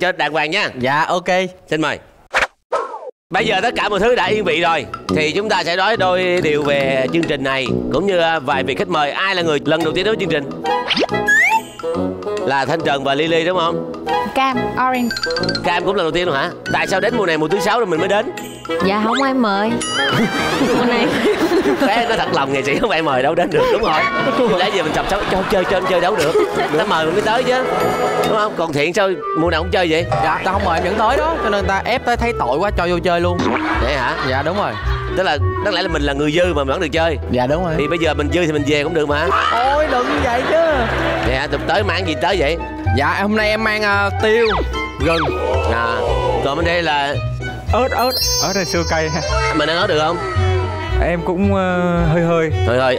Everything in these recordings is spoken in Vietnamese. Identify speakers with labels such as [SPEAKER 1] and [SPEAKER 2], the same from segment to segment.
[SPEAKER 1] cho đàng hoàng nha.
[SPEAKER 2] Dạ ok.
[SPEAKER 1] Xin mời. Bây giờ tất cả mọi thứ đã yên vị rồi Thì chúng ta sẽ nói đôi điều về chương trình này Cũng như vài vị khách mời. Ai là người lần đầu tiên đến với chương trình? Là Thanh Trần và Lily đúng không
[SPEAKER 3] Cam, orange.
[SPEAKER 1] Cam cũng lần đầu tiên luôn hả? Tại sao đến mùa này mùa thứ sáu rồi mình mới đến?
[SPEAKER 3] Dạ không ai mời. Mùa này.
[SPEAKER 1] Bé nó thật lòng nghệ sĩ không phải mời đâu đến được đúng rồi. Lẽ giờ mình chọc cháu cho chơi chơi chơi đâu được. Nó mời mình mới tới chứ Đúng không? Còn Thiện sao? Mùa nào cũng chơi vậy?
[SPEAKER 2] Dạ ta không mời em vẫn tới đó Cho nên ta ép tới thấy tội quá cho vô chơi luôn.
[SPEAKER 1] Vậy hả?
[SPEAKER 2] Dạ đúng rồi.
[SPEAKER 1] Tức là đáng lẽ là mình là người dư mà mình vẫn được chơi.
[SPEAKER 2] Dạ đúng rồi.
[SPEAKER 1] Thì bây giờ mình dư thì mình về cũng được mà.
[SPEAKER 2] Ôi đừng như vậy chứ
[SPEAKER 1] Vậy hả tới mang gì tới vậy?
[SPEAKER 2] Dạ hôm nay em mang à, tiêu Gừng
[SPEAKER 1] à, Còn bên đây là
[SPEAKER 4] ớt ớt ớt là siêu cay?
[SPEAKER 1] Mình ăn ớt được không?
[SPEAKER 4] Em cũng ờ, hơi hơi.
[SPEAKER 1] Thôi thôi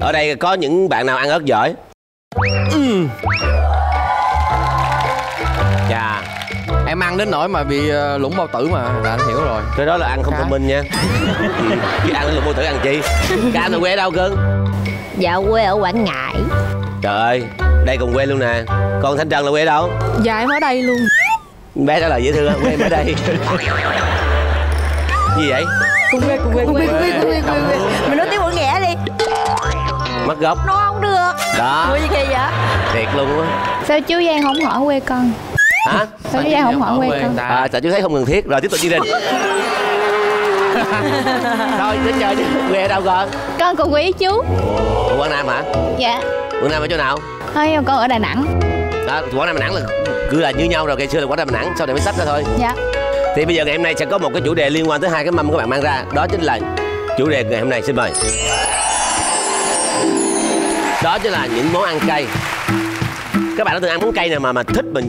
[SPEAKER 1] Ở đây có những bạn nào ăn ớt giỏi? Ừm. Chà.
[SPEAKER 2] Em ăn đến nỗi mà bị uh, lũng bao tử mà Là anh hiểu rồi.
[SPEAKER 1] Cái đó là ăn không
[SPEAKER 2] Cái.
[SPEAKER 1] thông minh nha. Ừ. Chứ ăn luôn mô tử ăn chi? Là quê ở đâu cưng
[SPEAKER 3] Dạ quê ở Quảng Ngãi
[SPEAKER 1] Trời ơi Đây cùng quê luôn nè. Còn Thanh Trần là quê đâu?
[SPEAKER 3] Dạ em ở đây luôn.
[SPEAKER 1] Bé trả lời dễ thương quê em ở đây. Gì vậy?
[SPEAKER 3] Cùng quê, cùng quê, cùng quê, cùng quê, cùng quê, cùng quê. Mình nói tiếng Quảng Ngãi đi.
[SPEAKER 1] Mất gốc.
[SPEAKER 3] Nói không được.
[SPEAKER 1] Đó.
[SPEAKER 3] Ủa gì kỳ vậy?
[SPEAKER 1] Thiệt luôn á.
[SPEAKER 5] Sao chú Giang không hỏi quê con?
[SPEAKER 1] Hả?
[SPEAKER 5] Sao chú Giang không hỏi quê con?
[SPEAKER 1] À, tại chú thấy không cần thiết. Rồi tiếp tục chương trình Thôi đến chơi chứ Quê ở đâu con?
[SPEAKER 5] Con cùng quê với chú.
[SPEAKER 1] Ủa, Quảng Nam hả?
[SPEAKER 5] Dạ
[SPEAKER 1] Quảng Nam ở chỗ nào?
[SPEAKER 5] Thôi con ở Đà Nẵng.
[SPEAKER 1] Đó Quảng Nam Đà Nẵng là cứ là như nhau rồi ngày xưa là Quảng Nam Đà Nẵng sau này mới sách ra thôi.
[SPEAKER 5] Dạ.
[SPEAKER 1] Thì bây giờ ngày hôm nay sẽ có một cái chủ đề liên quan tới hai cái mâm các bạn mang ra. Đó chính là chủ đề ngày hôm nay xin mời. Đó chính là những món ăn cay. Các bạn đã từng ăn món cay nào mà mà thích mình